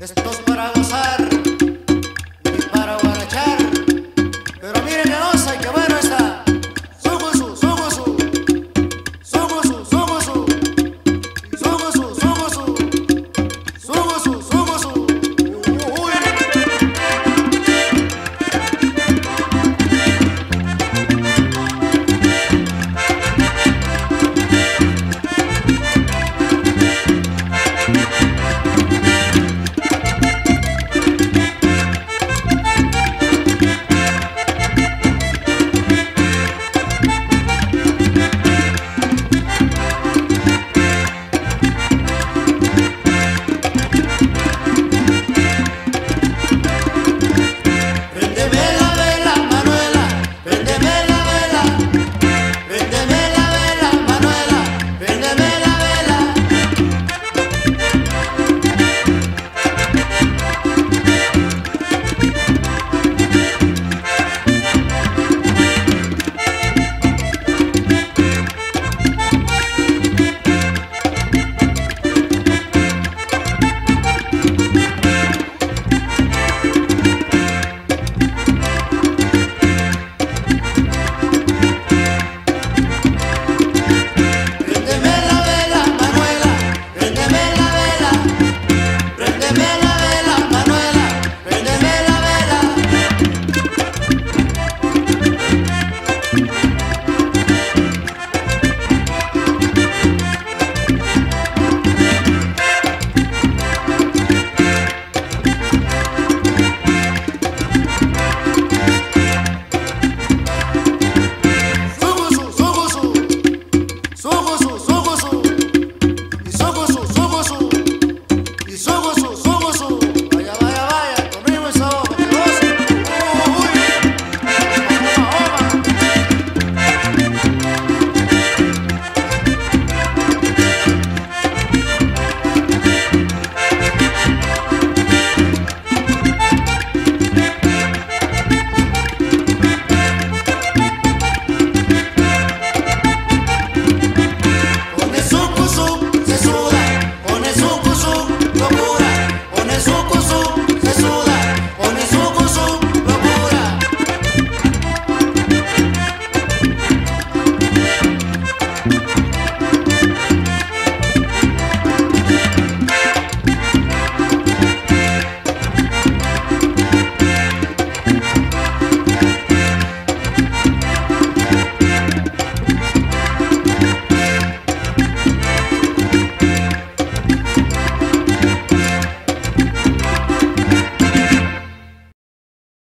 Esto es para gozar.